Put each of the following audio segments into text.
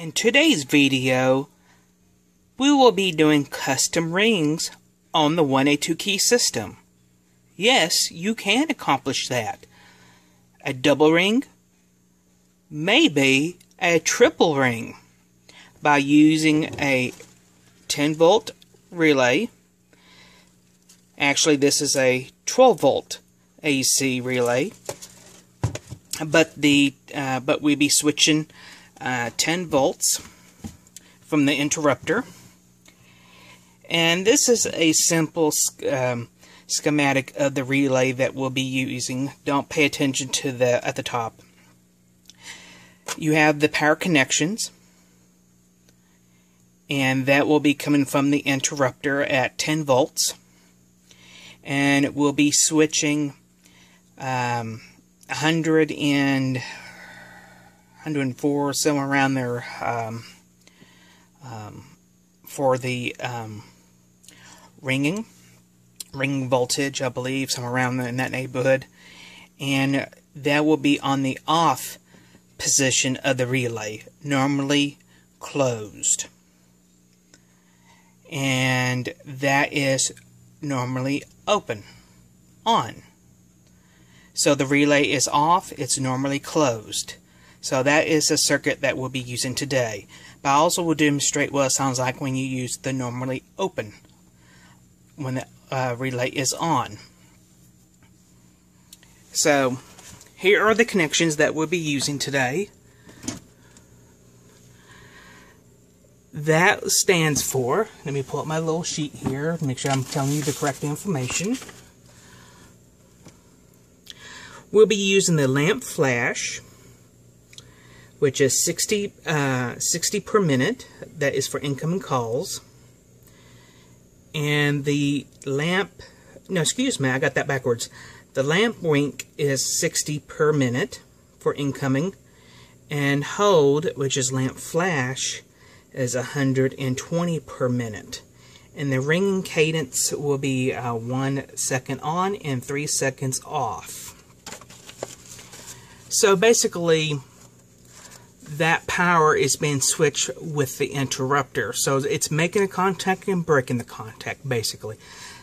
In today's video, we will be doing custom rings on the 1A2 key system. Yes, you can accomplish that. A double ring, maybe a triple ring by using a 10 volt relay. Actually, this is a 12 volt AC relay. But the uh, but we'd be switching uh, 10 volts from the interrupter. And this is a simple um, schematic of the relay that we'll be using. Don't pay attention to the at the top. You have the power connections and that will be coming from the interrupter at 10 volts and we'll be switching um, 100 and 104 somewhere around there um, um, for the um, ringing ring voltage I believe somewhere around in that neighborhood. And that will be on the off position of the relay normally closed. And that is normally open on. So the relay is off it's normally closed so that is a circuit that we'll be using today. But I also will demonstrate what it sounds like when you use the normally open when the uh, relay is on. So here are the connections that we'll be using today. That stands for, let me pull up my little sheet here, make sure I'm telling you the correct information. We'll be using the lamp flash, which is 60, uh, 60 per minute. That is for incoming calls. And the lamp, no, excuse me, I got that backwards. The lamp wink is 60 per minute for incoming. And hold, which is lamp flash, is 120 per minute. And the ringing cadence will be uh, one second on and three seconds off. So basically, that power is being switched with the interrupter. So it's making a contact and breaking the contact, basically.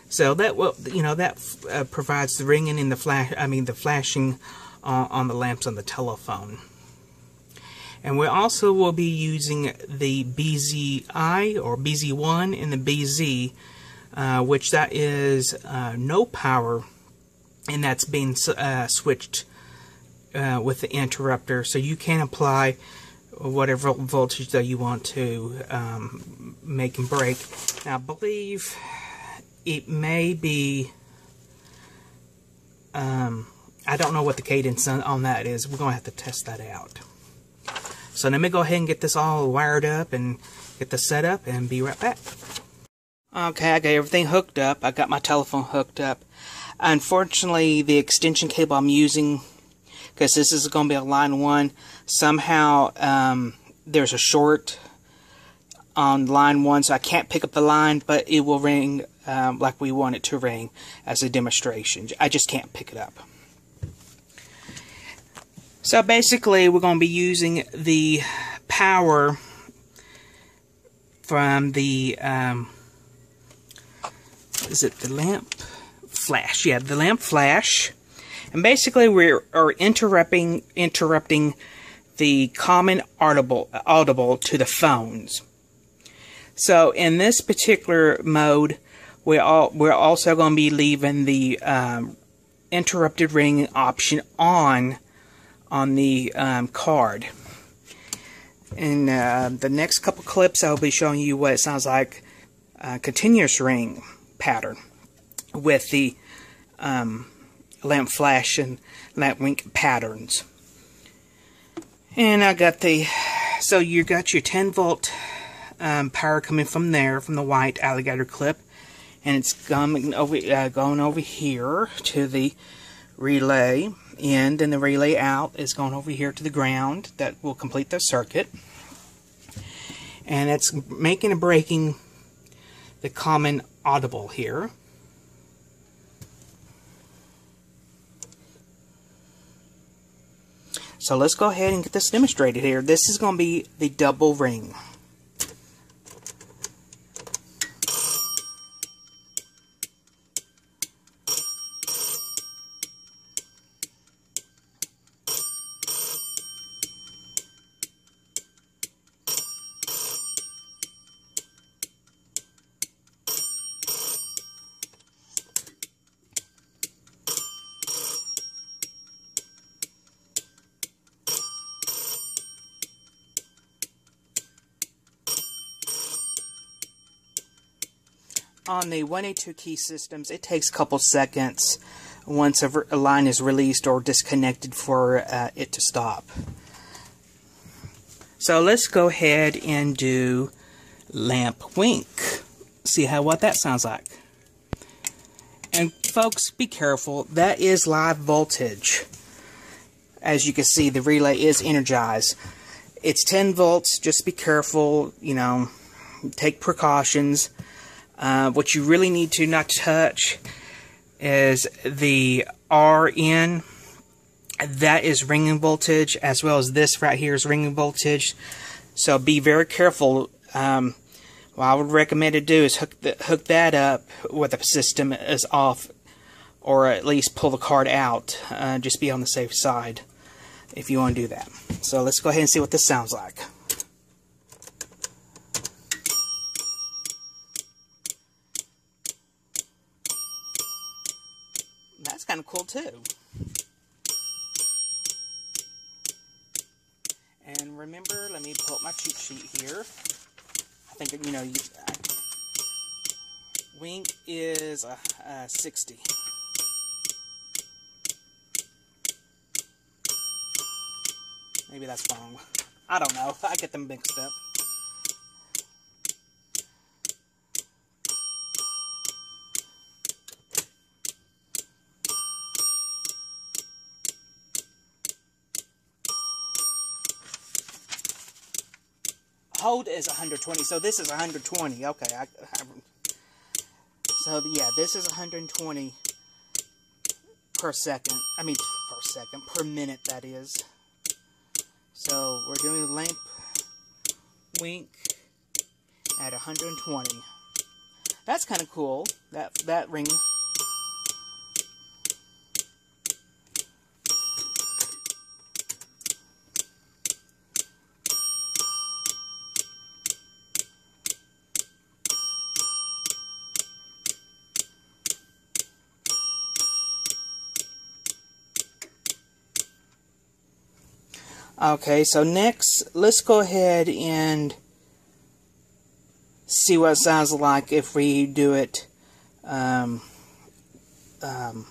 So that will, you know, that uh, provides the ringing and the flash. I mean, the flashing uh, on the lamps on the telephone. And we also will be using the BZI or BZ1 and the BZ, uh, which that is uh, no power, and that's being uh, switched uh, with the interrupter. So you can apply whatever voltage that you want to um, make and break. Now, I believe it may be. Um, I don't know what the cadence on, that is. We're going to have to test that out. So let me go ahead and get this all wired up and get the set up and be right back. Okay, I got everything hooked up. I got my telephone hooked up. Unfortunately, the extension cable I'm using, because this is going to be a line one, somehow um, there's a short on line one, so I can't pick up the line, but it will ring um, like we want it to ring as a demonstration. I just can't pick it up. So basically, we're going to be using the power from the, um, is it the lamp flash? Yeah, the lamp flash. And basically, we are interrupting, interrupting the common audible, audible to the phones. So in this particular mode, we all, we're also going to be leaving the um, interrupted ring option on on the um, card. In uh, the next couple clips, I'll be showing you what it sounds like a continuous ring pattern with the um, lamp flash and lamp wink patterns. And I got the, so you got your 10 volt um, power coming from there, from the white alligator clip. And it's coming over, uh, going over here to the relay and the relay out is going over here to the ground. That will complete the circuit. And it's making and breaking the common audible here. So let's go ahead and get this demonstrated here. This is going to be the double ring. On the 1A2 key systems, it takes a couple seconds once a, a line is released or disconnected for uh, it to stop. So let's go ahead and do lamp wink. See how what that sounds like. And folks, be careful. That is live voltage. As you can see, the relay is energized. It's 10 volts. Just be careful. You know, take precautions. Uh, what you really need to not touch is the RN. That is ringing voltage, as well as this right here is ringing voltage. So be very careful. Um, what I would recommend to do is hook the, hook that up where the system is off, or at least pull the card out. Uh, just be on the safe side if you want to do that. So let's go ahead and see what this sounds like. Too. And remember, let me pull up my cheat sheet here. I think, you know, you, I, Wink is a, a 60. Maybe that's wrong. I don't know. I get them mixed up. Hold is 120, so this is 120. Okay, I, I, so yeah, this is 120 per second. I mean, per second, per minute, that is. So we're doing the lamp wink at 120. That's kind of cool. That that ring Okay, so next, let's go ahead and see what it sounds like if we do it um, um,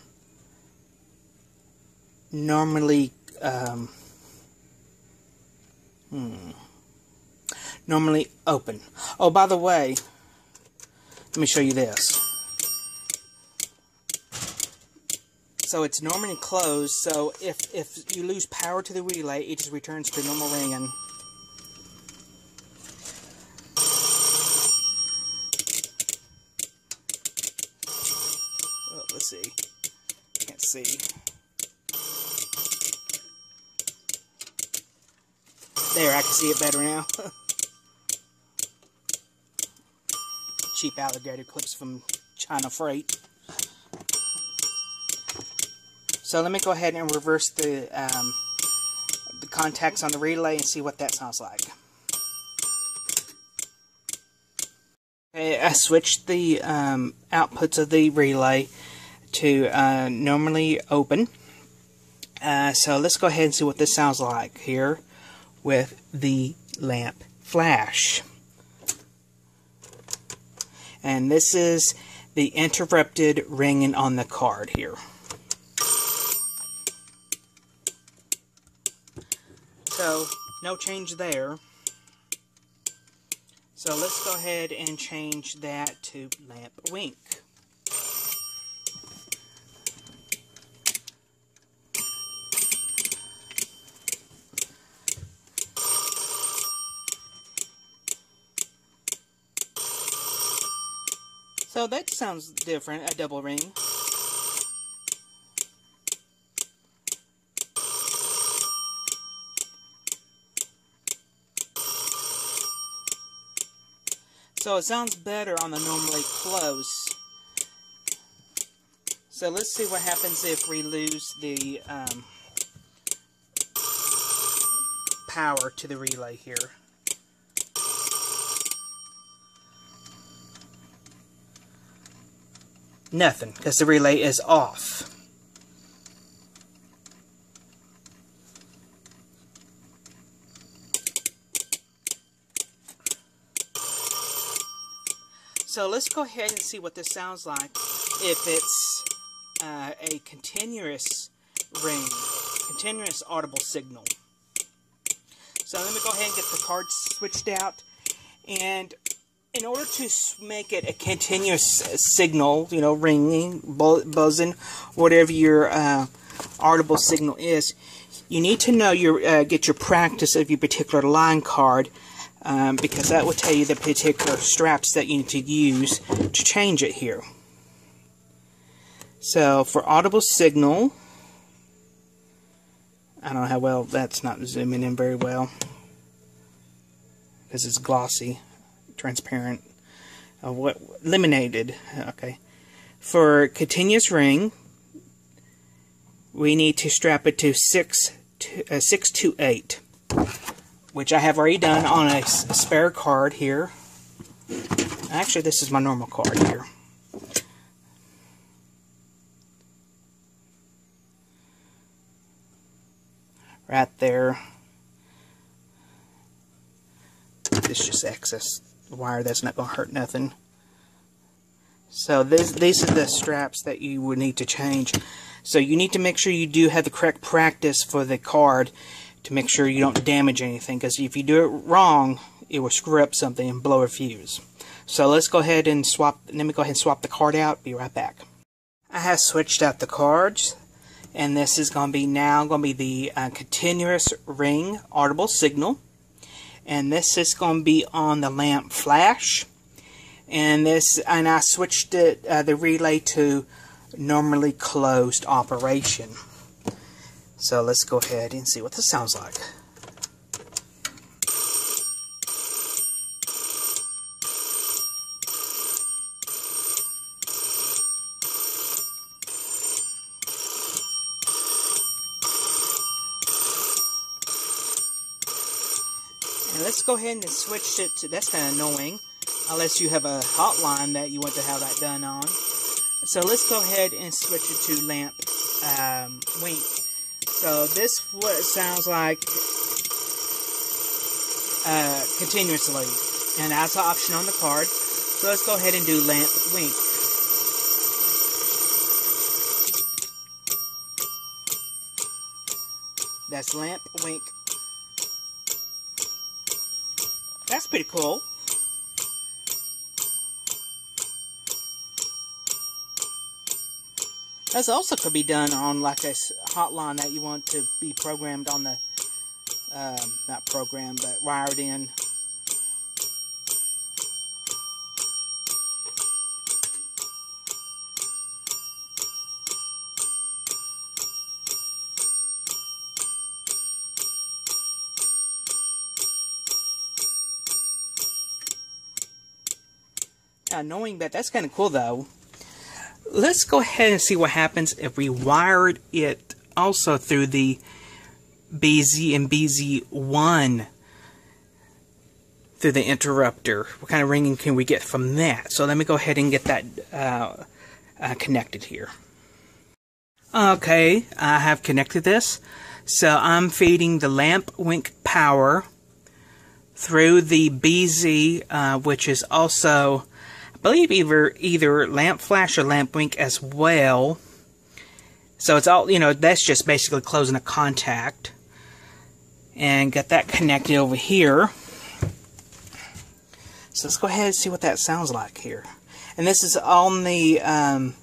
normally um, hmm, normally open. Oh, by the way, let me show you this. So it's normally closed, so if, if you lose power to the relay, it just returns to normal ringing. Oh, let's see. Can't see. There, I can see it better now. Cheap alligator clips from China Freight. So let me go ahead and reverse the, um, the contacts on the relay and see what that sounds like. Okay, I switched the um, outputs of the relay to uh, normally open. Uh, so let's go ahead and see what this sounds like here with the lamp flash. And this is the interrupted ringing on the card here. So, no change there. So let's go ahead and change that to lamp wink. So that sounds different, a double ring. So it sounds better on the normally close. So let's see what happens if we lose the um, power to the relay here. Nothing, because the relay is off. So let's go ahead and see what this sounds like if it's uh, a continuous ring, continuous audible signal. So let me go ahead and get the card switched out. And in order to make it a continuous signal, you know, ringing, buzzing, whatever your uh, audible signal is, you need to know your uh, get your practice of your particular line card um, because that will tell you the particular straps that you need to use to change it here. So for audible signal, I don't know how well that's not zooming in very well because it's glossy, transparent. Uh, what laminated? Okay. For continuous ring, we need to strap it to six to, uh, six to eight which I have already done on a, spare card here. Actually, this is my normal card here. Right there. This is just excess wire. That's not going to hurt nothing. So this, these are the straps that you would need to change. So you need to make sure you do have the correct practice for the card to make sure you don't damage anything because if you do it wrong it will screw up something and blow a fuse. So let's go ahead and swap, let me go ahead and swap the card out, be right back. I have switched out the cards and this is going to be now going to be the uh, continuous ring audible signal and this is going to be on the lamp flash and this and I switched it uh, the relay to normally closed operation. So let's go ahead and see what this sounds like. And let's go ahead and switch it to, that's kind of annoying, unless you have a hotline that you want to have that done on. So let's go ahead and switch it to lamp um, wink so this what sounds like uh, continuously. And that's an option on the card. So let's go ahead and do lamp wink. That's lamp wink. That's pretty cool. This also could be done on like a hotline that you want to be programmed on the, um, not programmed, but wired in. Now, knowing that, that's kind of cool though let's go ahead and see what happens if we wired it also through the BZ and BZ1 through the interrupter. What kind of ringing can we get from that? So let me go ahead and get that uh, uh, connected here. Okay, I have connected this. So I'm feeding the lamp wink power through the BZ, uh, which is also believe either either lamp flash or lamp wink as well. So it's all you know. That's just basically closing a contact, and get that connected over here. So let's go ahead and see what that sounds like here. And this is on the um,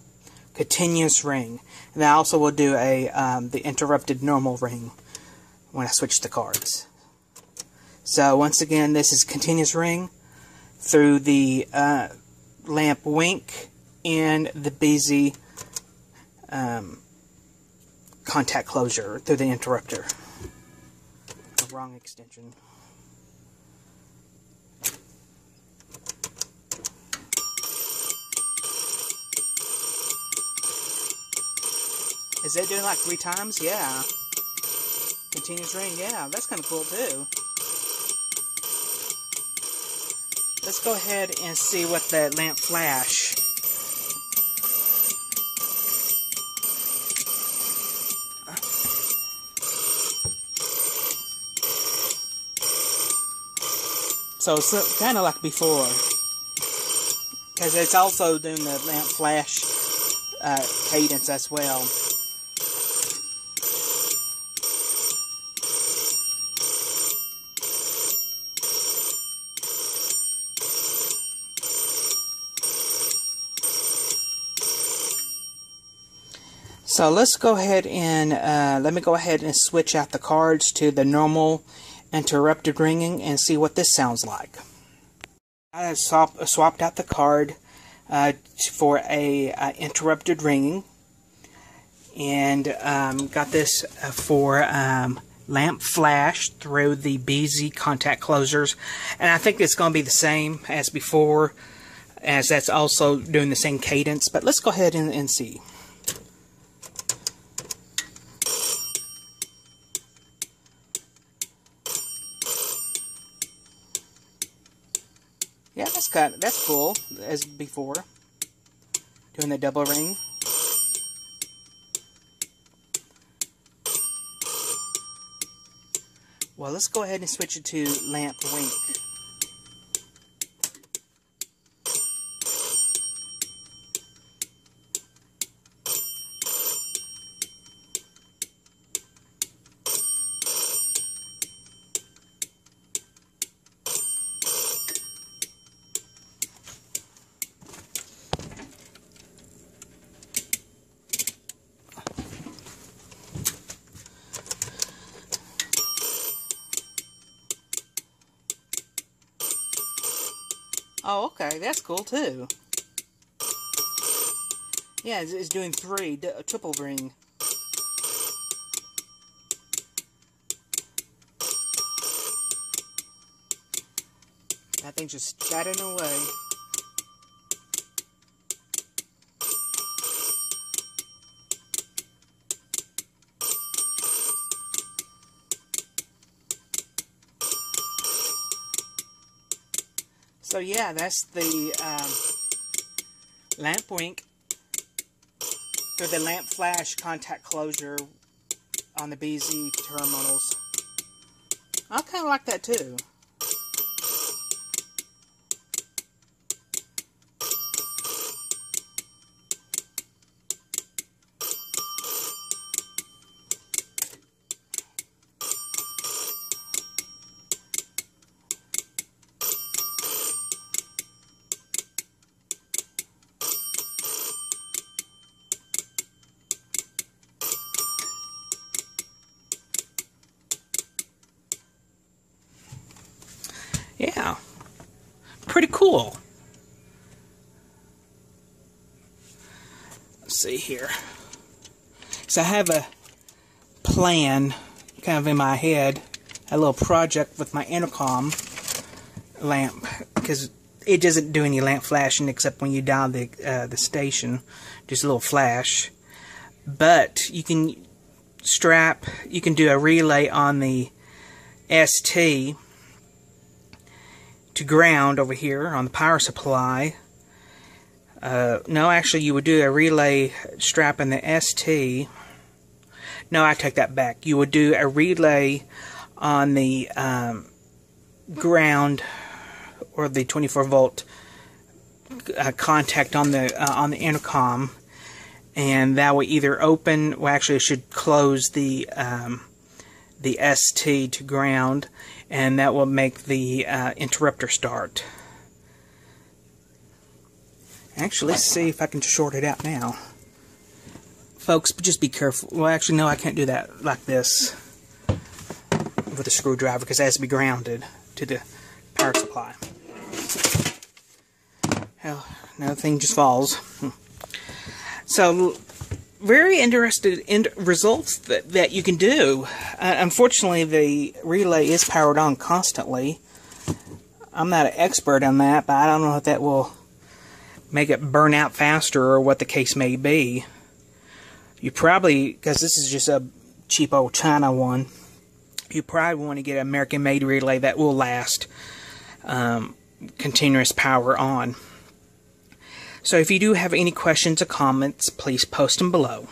continuous ring. And I also will do a um, the interrupted normal ring when I switch the cards. So once again, this is continuous ring through the uh, Lamp Wink and the Busy um, contact closure through the interrupter. The wrong extension. Is that doing like three times? Yeah. Continuous ring, yeah. That's kind of cool too. Let's go ahead and see what the lamp flash. So it's kind of like before. Because it's also doing the lamp flash uh, cadence as well. So let's go ahead and uh, let me go ahead and switch out the cards to the normal interrupted ringing and see what this sounds like. I swap, swapped out the card uh, for a uh, interrupted ringing and um, got this uh, for um, lamp flash through the BZ contact closers and I think it's going to be the same as before as that's also doing the same cadence but let's go ahead and, and see. Yeah, that's kind of, that's cool, as before. Doing the double ring. Well, let's go ahead and switch it to lamp wink. Oh, okay, that's cool too. Yeah, it's, it's doing three, triple ring. That thing's just chatting away. So yeah, that's the um, lamp wink for the lamp flash contact closure on the BZ terminals. I kind of like that too. Yeah. Pretty cool. Let's see here. So I have a plan kind of in my head, a little project with my intercom lamp because it doesn't do any lamp flashing except when you dial the uh, the station, just a little flash. But you can strap, you can do a relay on the ST to ground over here on the power supply. Uh, no, actually, you would do a relay strap in the ST. No, I take that back. You would do a relay on the um, ground or the 24 volt uh, contact on the uh, on the intercom, and that will either open. Well, actually, it should close the um, the ST to ground, and that will make the uh, interrupter start. Actually, let's see if I can short it out now. Folks, just be careful. Well, actually, no, I can't do that like this with a screwdriver because it has to be grounded to the power supply. Hell, another thing just falls. So, very interested in results that, that you can do. Uh, unfortunately, the relay is powered on constantly. I'm not an expert on that, but I don't know if that will make it burn out faster or what the case may be. You probably, because this is just a cheap old China one, you probably want to get an American-made relay that will last um, continuous power on. So if you do have any questions or comments, please post them below.